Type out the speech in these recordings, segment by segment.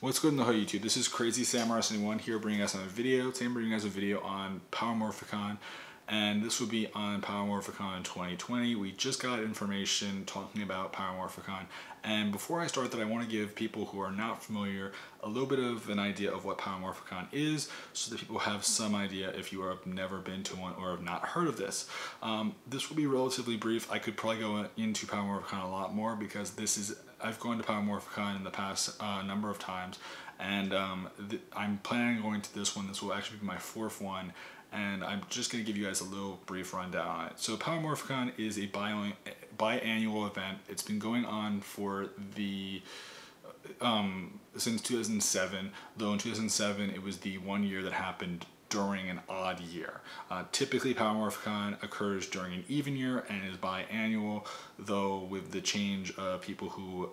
What's good in the hood YouTube? This is Crazy Samurai 71 here bringing us another video. Today I'm bringing us a video on Power Morphicon and this will be on Power Morphicon 2020. We just got information talking about Power and before I start that I want to give people who are not familiar a little bit of an idea of what Power is so that people have some idea if you have never been to one or have not heard of this. Um, this will be relatively brief. I could probably go into Power a lot more because this is I've gone to Power in the past uh, number of times and um, I'm planning on going to this one. This will actually be my fourth one and I'm just going to give you guys a little brief rundown on it. So Power Morphicon is a biannual event. It's been going on for the um, since 2007, though in 2007 it was the one year that happened during an odd year. Uh, typically Power Morphicon occurs during an even year and is biannual, though with the change of people who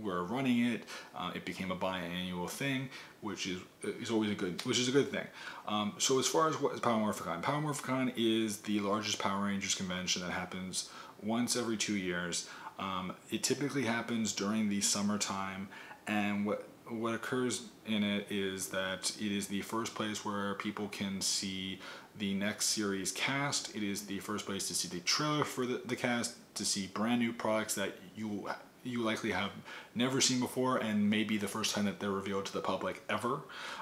were running it, uh, it became a biannual thing, which is is always a good which is a good thing. Um, so as far as what is Power Morphicon, Power is the largest Power Rangers convention that happens once every two years. Um, it typically happens during the summertime, and what what occurs in it is that it is the first place where people can see the next series cast. It is the first place to see the trailer for the, the cast, to see brand new products that you you likely have never seen before and maybe the first time that they're revealed to the public ever.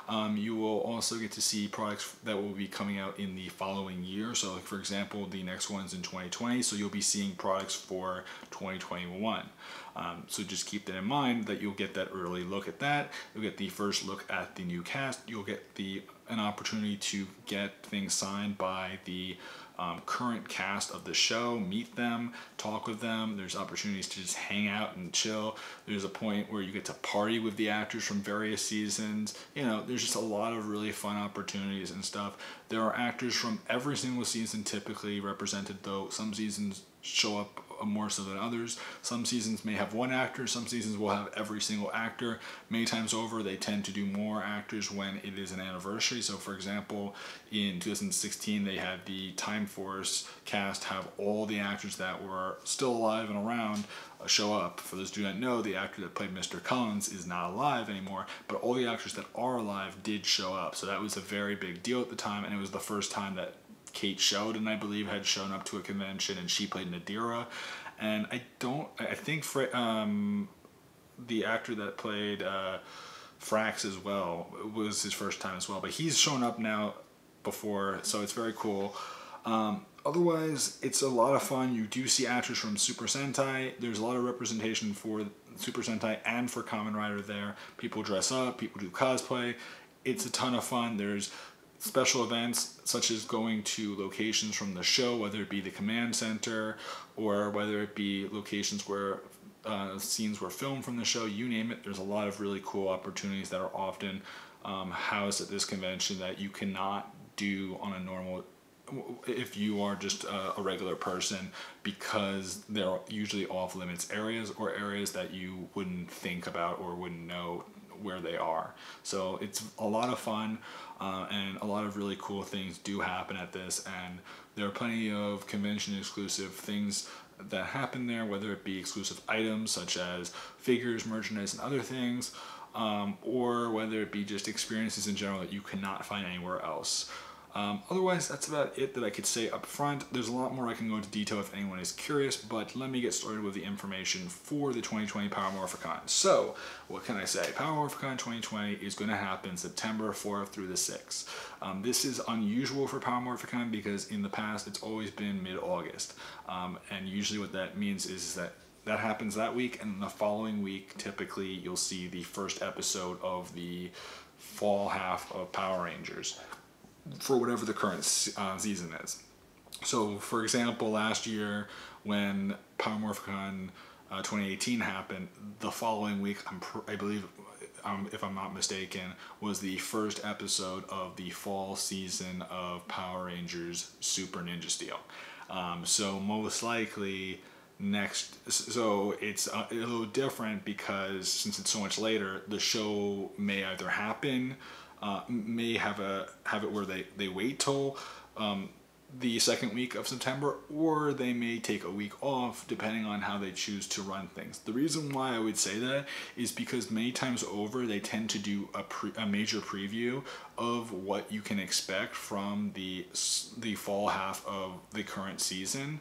Um, you will also get to see products that will be coming out in the following year. So like for example, the next one's in 2020, so you'll be seeing products for 2021. Um, so just keep that in mind that you'll get that early look at that. You'll get the first look at the new cast. You'll get the an opportunity to get things signed by the um, current cast of the show, meet them, talk with them. There's opportunities to just hang out and chill. There's a point where you get to party with the actors from various seasons. You know, there's just a lot of really fun opportunities and stuff. There are actors from every single season typically represented, though some seasons show up more so than others. Some seasons may have one actor, some seasons will have every single actor. Many times over, they tend to do more actors when it is an anniversary. So for example, in 2016, they had the Time Force cast have all the actors that were still alive and around uh, show up. For those who do not know, the actor that played Mr. Collins is not alive anymore, but all the actors that are alive did show up. So that was a very big deal at the time, and it was the first time that Kate Sheldon, I believe, had shown up to a convention and she played Nadira. And I don't, I think um, the actor that played uh, Frax as well was his first time as well. But he's shown up now before, so it's very cool. Um, otherwise, it's a lot of fun. You do see actors from Super Sentai. There's a lot of representation for Super Sentai and for Kamen Rider there. People dress up, people do cosplay. It's a ton of fun. There's special events such as going to locations from the show, whether it be the command center or whether it be locations where uh, scenes were filmed from the show, you name it. There's a lot of really cool opportunities that are often um, housed at this convention that you cannot do on a normal if you are just a, regular person because they're usually off limits areas or areas that you wouldn't think about or wouldn't know where they are. So it's a lot of fun uh, and a lot of really cool things do happen at this and there are plenty of convention exclusive things that happen there, whether it be exclusive items such as figures, merchandise, and other things, um, or whether it be just experiences in general that you cannot find anywhere else. Um, otherwise, that's about it that I could say up front. There's a lot more I can go into detail if anyone is curious, but let me get started with the information for the 2020 Power Morphicon. So, what can I say? Power Morphicon 2020 is going to happen September 4th through the 6th. Um, this is unusual for Power Morphicon because in the past it's always been mid-August. Um, and usually what that means is that that happens that week and the following week typically you'll see the first episode of the fall half of Power Rangers for whatever the current uh, season is. So, for example, last year when Power Morphicon uh, 2018 happened, the following week, i believe, um, if I'm not mistaken, was the first episode of the fall season of Power Rangers Super Ninja Steel. Um, so most likely next so it's a, a little different because since it's so much later the show may either happen uh, may have a have it where they they wait till um, the second week of September, or they may take a week off depending on how they choose to run things. The reason why I would say that is because many times over they tend to do a, pre- a major preview of what you can expect from the the fall half of the current season.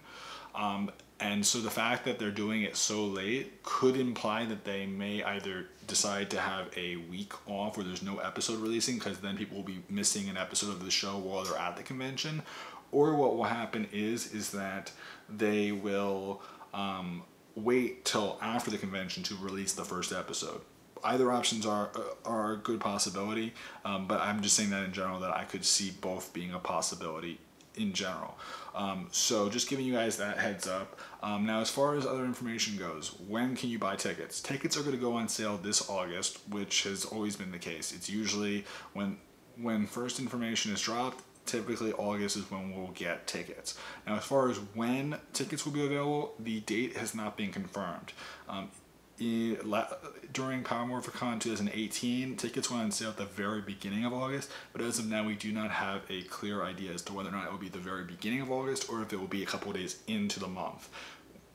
Um, and so the fact that they're doing it so late could imply that they may either decide to have a week off where there's no episode releasing because then people will be missing an episode of the show while they're at the convention or what will happen is is that they will um, wait till after the convention to release the first episode. Either options are are a good possibility um, but i'm just saying that in general that i could see both being a possibility in general um, so just giving you guys that heads up um, now as far as other information goes when can you buy tickets tickets are going to go on sale this august which has always been the case it's usually when when first information is dropped typically August is when we'll get tickets. Now, as far as when tickets will be available, the date has not been confirmed. Um, during Power Morphicon 2018, tickets went on sale at the very beginning of August, but as of now, we do not have a clear idea as to whether or not it will be the very beginning of August or if it will be a couple days into the month.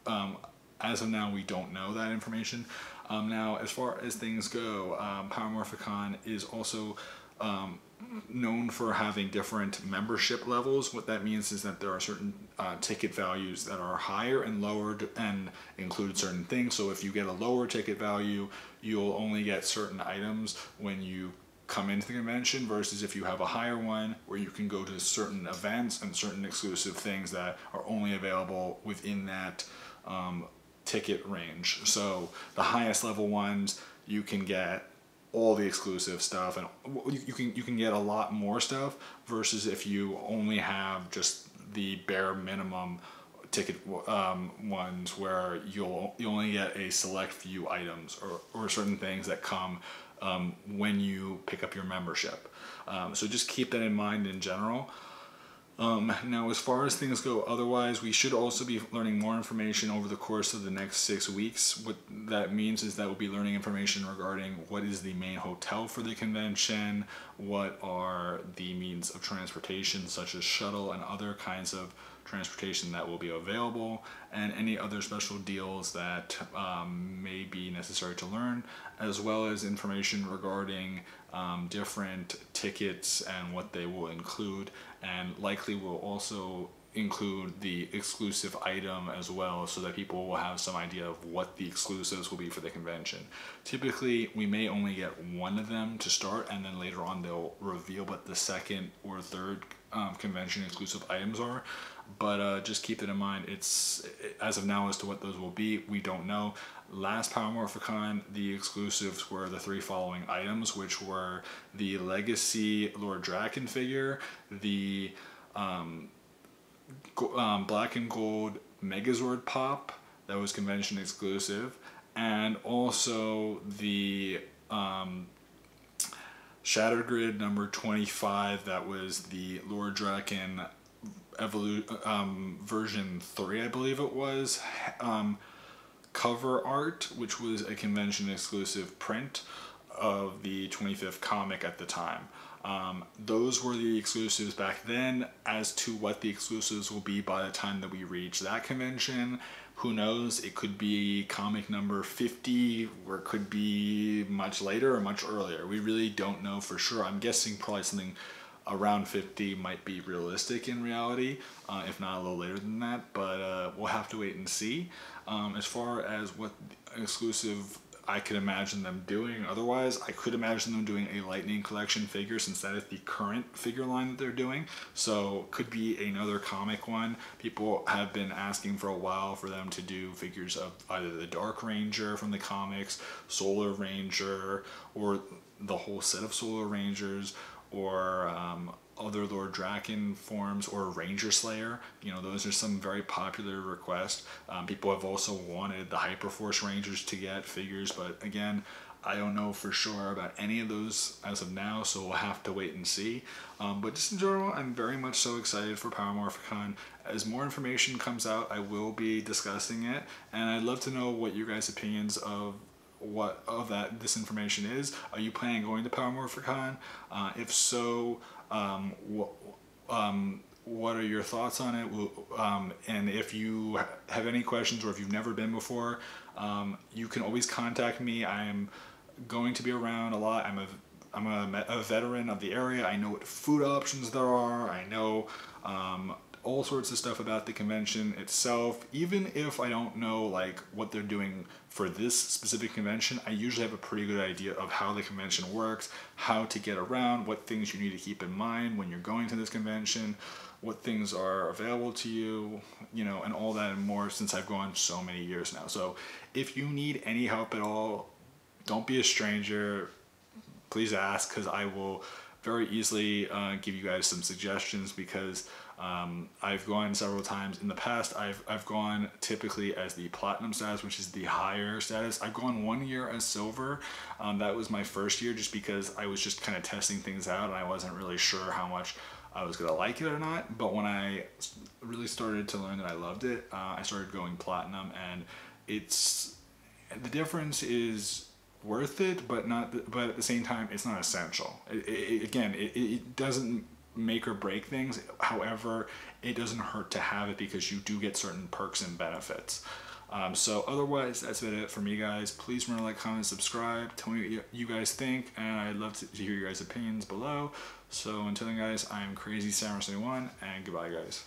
Um, as of now, we don't know that information. Um, now, as far as things go, um, Power Morphicon is also um, known for having different membership levels. What that means is that there are certain uh, ticket values that are higher and lower and include certain things. So if you get a lower ticket value, you'll only get certain items when you come into the convention versus if you have a higher one where you can go to certain events and certain exclusive things that are only available within that um, ticket range. So the highest level ones you can get all the exclusive stuff and you, can you can get a lot more stuff versus if you only have just the bare minimum ticket um, ones where you'll you only get a select few items or, or certain things that come um, when you pick up your membership. Um, so just keep that in mind in general. Um, now, as far as things go, otherwise, we should also be learning more information over the course of the next six weeks. What that means is that we'll be learning information regarding what is the main hotel for the convention, what are the means of transportation, such as shuttle and other kinds of transportation that will be available, and any other special deals that um, may be necessary to learn, as well as information regarding um, different tickets and what they will include and likely will also include the exclusive item as well so that people will have some idea of what the exclusives will be for the convention. Typically, we may only get one of them to start and then later on they'll reveal what the second or third um, convention exclusive items are. But uh, just keep it in mind, it's as of now as to what those will be, we don't know. Last Power Morphicon, the exclusives were the three following items, which were the Legacy Lord Drakkon figure, the um, um, black and gold Megazord pop that was convention exclusive, and also the um, Shattered Grid number 25 that was the Lord Drakkon Evolu- um, version 3, I believe it was. Um, cover art, which was a convention exclusive print of the 25th comic at the time. Um, those were the exclusives back then. As to what the exclusives will be by the time that we reach that convention, who knows? It could be comic number 50, or it could be much later or much earlier. We really don't know for sure. I'm guessing probably something around 50 might be realistic in reality, uh, if not a little later than that, but uh, we'll have to wait and see. Um, as far as what exclusive I could imagine them doing otherwise, I could imagine them doing a Lightning Collection figure since that is the current figure line that they're doing. So could be another comic one. People have been asking for a while for them to do figures of either the Dark Ranger from the comics, Solar Ranger, or the whole set of Solar Rangers, or um, other Lord Drakkon forms or Ranger Slayer. You know, those are some very popular requests. Um, people have also wanted the Hyperforce Rangers to get figures, but again, I don't know for sure about any of those as of now, so we'll have to wait and see. Um, but just in general, I'm very much so excited for Power Morphicon. As more information comes out, I will be discussing it, and I'd love to know what your guys' opinions of what of that this information is. Are you planning on going to Power Morphicon? Uh, if so, um, what, um, what are your thoughts on it? Um, and if you have any questions or if you've never been before, um, you can always contact me. I'm going to be around a lot. I'm a I'm a, a veteran of the area. I know what food options there are. I know um, all sorts of stuff about the convention itself. Even if I don't know like what they're doing for this specific convention, I usually have a pretty good idea of how the convention works, how to get around, what things you need to keep in mind when you're going to this convention, what things are available to you, you know, and all that and more since I've gone so many years now. So if you need any help at all, don't be a stranger. Please ask because I will very easily uh, give you guys some suggestions because um, I've gone several times in the past. I've, I've gone typically as the platinum status, which is the higher status. I've gone one year as silver. Um, that was my first year just because I was just kind of testing things out and I wasn't really sure how much I was gonna like it or not. But when I really started to learn that I loved it, uh, I started going platinum, and it's the difference is worth it, but not. But at the same time, it's not essential. It, it, again, it, it doesn't make or break things. However, it doesn't hurt to have it because you do get certain perks and benefits. Um, so otherwise, that's been it for me, guys. Please remember to like, comment, subscribe. Tell me what you guys think, and I'd love to hear your guys' opinions below. So until then, guys, I'm Crazy Samurai 71, and goodbye, guys.